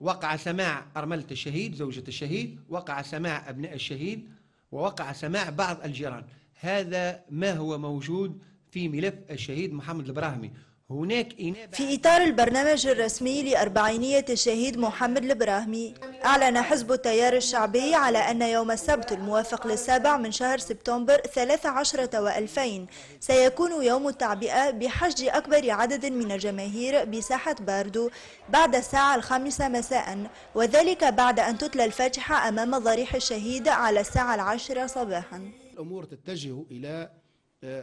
وقع سماع أرملة الشهيد زوجة الشهيد وقع سماع أبناء الشهيد ووقع سماع بعض الجيران. هذا ما هو موجود في ملف الشهيد محمد البراهمي هناك في إطار البرنامج الرسمي لأربعينية الشهيد محمد البراهمي أعلن حزب التيار الشعبي على أن يوم السبت الموافق للسابع من شهر سبتمبر 13 و2000 سيكون يوم التعبئة بحشد أكبر عدد من الجماهير بساحة باردو بعد الساعة الخامسة مساء وذلك بعد أن تتلى الفاتحة أمام ضريح الشهيد على الساعة العاشرة صباحا. الأمور تتجه إلى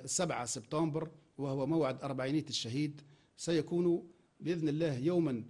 7 سبتمبر وهو موعد أربعينية الشهيد سيكون بإذن الله يوما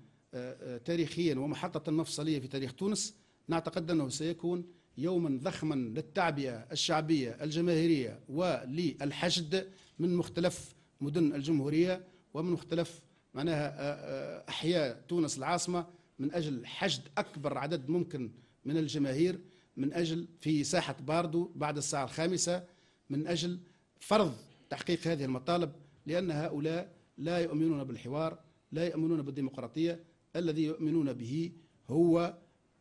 تاريخيا ومحطة مفصلية في تاريخ تونس. نعتقد أنه سيكون يوما ضخما للتعبئة الشعبية الجماهيرية وللحشد من مختلف مدن الجمهورية ومن مختلف معناها أحياء تونس العاصمة من أجل حشد أكبر عدد ممكن من الجماهير من أجل في ساحة باردو بعد الساعة الخامسة من أجل فرض تحقيق هذه المطالب لأن هؤلاء لا يؤمنون بالحوار لا يؤمنون بالديمقراطية. الذي يؤمنون به هو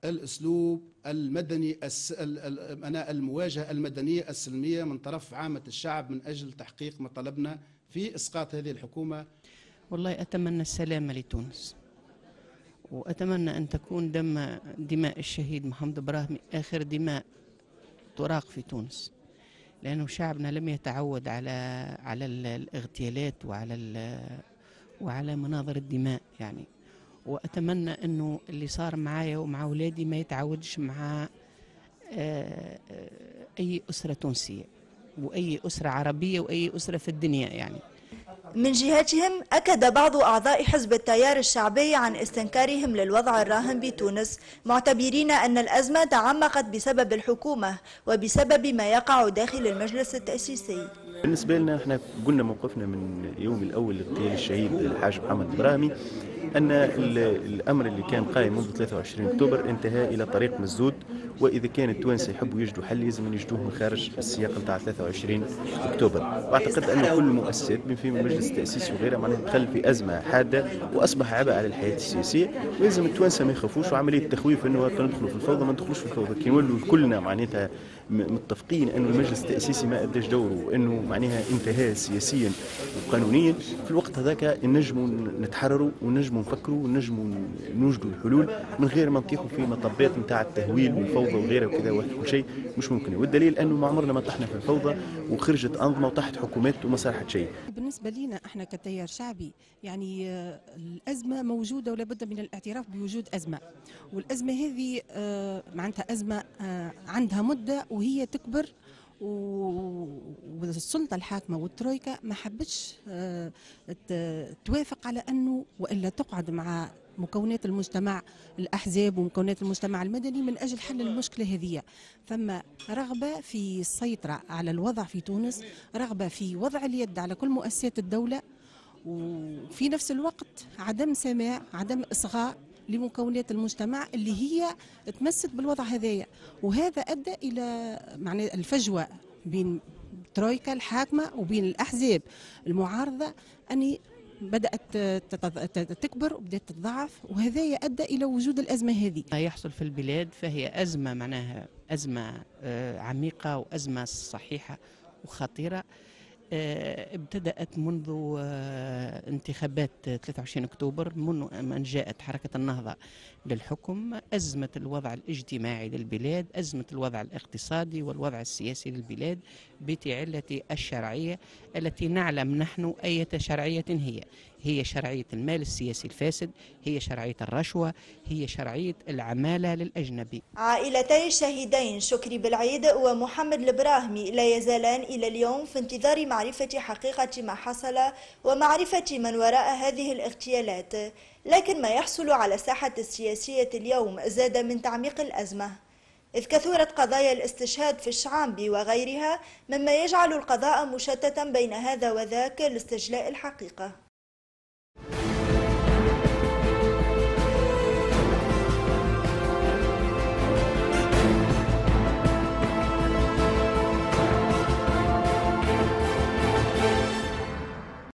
الأسلوب المدني المواجهة المدنية السلمية من طرف عامة الشعب من أجل تحقيق مطالبنا في إسقاط هذه الحكومة. والله أتمنى السلامة لتونس وأتمنى أن تكون دم دماء الشهيد محمد إبراهيم آخر دماء تراق في تونس. لأنه شعبنا لم يتعود على على الاغتيالات وعلى وعلى مناظر الدماء يعني. وأتمنى أنه اللي صار معايا ومع أولادي ما يتعودش مع أي أسرة تونسية وأي أسرة عربية وأي أسرة في الدنيا يعني. من جهتهم أكد بعض أعضاء حزب التيار الشعبي عن استنكارهم للوضع الراهن بتونس معتبرين أن الأزمة تعمقت بسبب الحكومة وبسبب ما يقع داخل المجلس التأسيسي. بالنسبة لنا إحنا قلنا موقفنا من اليوم الأول لاغتيال الشهيد الحاج محمد إبراهيمي أن الأمر اللي كان قائم منذ 23 أكتوبر انتهى إلى طريق مسدود وإذا كان التوانسة يحبوا يجدوا حل لازم يجدوه من خارج السياق نتاع 23 أكتوبر. وأعتقد أن كل المؤسسات من فيهم المجلس التأسيسي وغيرها معناها دخل في أزمة حادة وأصبح عبء على الحياة السياسية. ولازم التوانسة ما يخافوش وعملية التخويف أنه ندخلوا في الفوضى ما ندخلوش في الفوضى. كي نولوا كلنا معناتها متفقين أن المجلس التأسيسي ما أداش دوره وأنه معناها انتهى سياسيا وقانونيا في الوقت هذاك نجموا نتحرروا ونجموا نفكروا ونجموا نوجدوا الحلول من غير ما نطيحوا في مطبات نتاع التهويل والفوضى. وغيرها وكذا وكل شيء مش ممكن. والدليل أنه ما عمرنا ما طحنا في الفوضى وخرجت أنظمة وتحت حكومات وما صلحت شيء. بالنسبة لنا إحنا كتيار شعبي يعني الأزمة موجودة ولا بد من الاعتراف بوجود أزمة. والأزمة هذه معناتها أزمة عندها مدة وهي تكبر والسلطة الحاكمة والترويكا ما حبتش توافق على أنه وإلا تقعد مع مكونات المجتمع الأحزاب ومكونات المجتمع المدني من أجل حل المشكلة هذه. فما رغبة في السيطرة على الوضع في تونس رغبة في وضع اليد على كل مؤسسات الدولة وفي نفس الوقت عدم سماع عدم إصغاء لمكونات المجتمع اللي هي تمست بالوضع هذايا. وهذا أدى إلى معنى الفجوة بين ترويكا الحاكمة وبين الأحزاب المعارضة أني بدأت تكبر وبدأت تتضاعف وهذا ادى إلى وجود الأزمة هذه. ما يحصل في البلاد فهي أزمة معناها أزمة عميقة وأزمة صحيحة وخطيرة. ابتدأت منذ انتخابات 23 أكتوبر منذ أن جاءت حركة النهضة للحكم أزمة الوضع الاجتماعي للبلاد أزمة الوضع الاقتصادي والوضع السياسي للبلاد بتعلة الشرعية التي نعلم نحن أية شرعية هي. هي شرعية المال السياسي الفاسد هي شرعية الرشوة هي شرعية العمالة للأجنبي. عائلتي الشهيدين شكري بالعيد ومحمد البراهمي لا يزالان إلى اليوم في انتظار معرفة حقيقة ما حصل ومعرفة من وراء هذه الاغتيالات. لكن ما يحصل على الساحة السياسية اليوم زاد من تعميق الأزمة. إذ كثرت قضايا الاستشهاد في الشعامبي وغيرها مما يجعل القضاء مشتتا بين هذا وذاك لاستجلاء الحقيقة.